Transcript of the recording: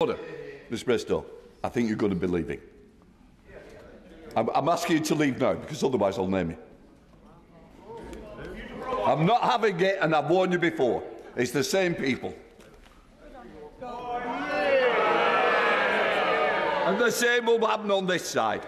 Order. Ms Bristow, I think you're going to be leaving. I'm, I'm asking you to leave now because otherwise I'll name you. I'm not having it and I've warned you before. It's the same people. And the same will happen on this side.